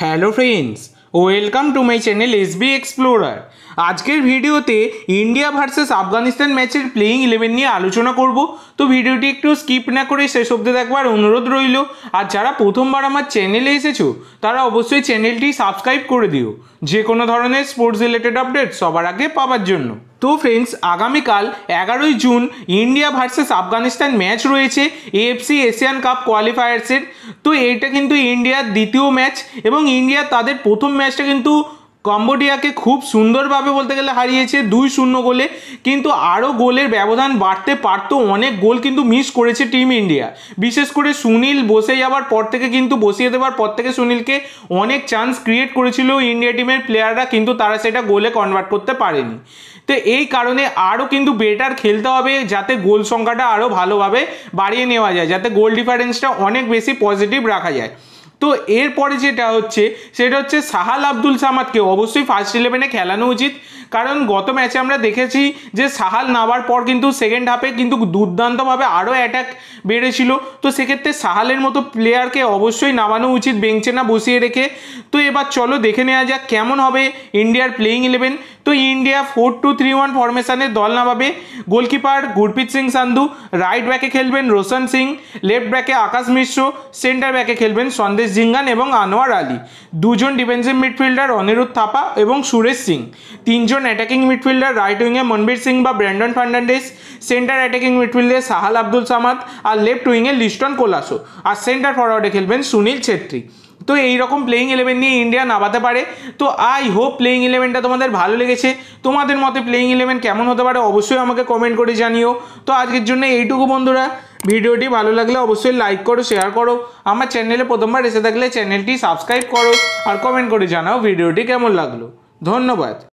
Hello friends welcome to my channel S B explorer আজকের ভিডিওতে India versus Afghanistan ম্যাচের playing eleven নিয়ে আলোচনা করব। তো ভিডিওটি একটু স্কিপ না করে শেষ অবধি দেখবার অনুরোধ রইল। আর যারা প্রথমবার আমার চ্যানেলে এসেছ, তারা অবশ্যই চ্যানেলটি সাবস্ক্রাইব করে দিও। যে কোনো ধরনের স্পোর্টস রিলেটেড আপডেট সবার আগে পাওয়ার জন্য। তো ফ্রেন্ডস আগামীকাল এগারোই June India versus Afghanistan match রয়েছে এএফসি এশিয়ান কাপ কোয়ালিফায়ার্সের তো এইটা কিন্তু ইন্ডিয়ার দ্বিতীয় ম্যাচ এবং ইন্ডিয়া তাদের প্রথম ম্যাচটা কিন্তু কম্বোডিয়াকে খুব সুন্দরভাবে বলতে গেলে হারিয়েছে দুই শূন্য গোলে। কিন্তু আরও গোলের ব্যবধান বাড়তে পারতো অনেক গোল কিন্তু মিস করেছে টিম ইন্ডিয়া। বিশেষ করে সুনীল বসে যাওয়ার পর থেকে কিন্তু বসিয়ে দেওয়ার পর থেকে সুনীলকে অনেক চান্স ক্রিয়েট করেছিল ইন্ডিয়া টিমের প্লেয়াররা কিন্তু তারা সেটা গোলে কনভার্ট করতে পারেনি। তো এই কারণে আরও কিন্তু বেটার খেলতে হবে যাতে গোল সংখ্যাটা আরও ভালোভাবে বাড়িয়ে নেওয়া যায়, যাতে গোল ডিফারেন্সটা অনেক বেশি পজিটিভ রাখা যায়। তো এরপরে যেটা হচ্ছে, সেটা হচ্ছে সাহাল আব্দুল সামাদকে অবশ্যই ফার্স্ট ইলেভেনে খেলানো উচিত। কারণ গত ম্যাচে আমরা দেখেছি যে সাহাল নামার পর কিন্তু সেকেন্ড হাফে কিন্তু দুর্দান্তভাবে আরও অ্যাটাক বেড়েছিল। তো সেক্ষেত্রে সাহালের মতো প্লেয়ারকে অবশ্যই নামানো উচিত, বেঞ্চে না বসিয়ে রেখে। তো এবার চলো দেখে নেওয়া যাক কেমন হবে ইন্ডিয়ার প্লেইং ইলেভেন তো India four two three one ফরমেশনের দল নামাবে। গোলকিপার গুরপ্রীত সিং সান্ধু রাইট ব্যাকে খেলবেন রোশন সিং লেফট ব্যাকে আকাশ মিশ্র সেন্টার ব্যাকে খেলবেন সন্দেশ জিঙ্গান এবং আনোয়ার আলী। দুজন ডিফেন্সিভ মিডফিল্ডার অনিরুদ্ধ থাপা এবং সুরেশ সিং। তিনজন অ্যাটাকিং মিডফিল্ডার রাইট উইংয়ে মনবীর সিং বা ব্র্যান্ডন ফার্নান্ডেস সেন্টার অ্যাটাকিং মিডফিল্ডে সাহাল আব্দুল সামাদ আর লেফট উইংয়ে লিস্টন কোলাসো। আর সেন্টার ফরওয়ার্ডে খেলবেন সুনীল ছেত্রী। তো এইরকম প্লেইং ইলেভেন নিয়ে ইন্ডিয়া নামাতে পারে। তো আই হোপ প্লেয়িং ইলেভেনটা তোমাদের ভালো লেগেছে। তোমাদের মতে প্লেয়িং ইলেভেন কেমন হতে পারে অবশ্যই আমাকে কমেন্ট করে জানিও। তো আজকের জন্য এইটুকু বন্ধুরা। ভিডিওটি ভালো লাগলে অবশ্যই লাইক করো শেয়ার করো। আমার চ্যানেলে প্রথমবার এসে থাকলে চ্যানেলটি সাবস্ক্রাইব করো। আর কমেন্ট করে জানাও ভিডিওটি কেমন লাগল। ধন্যবাদ।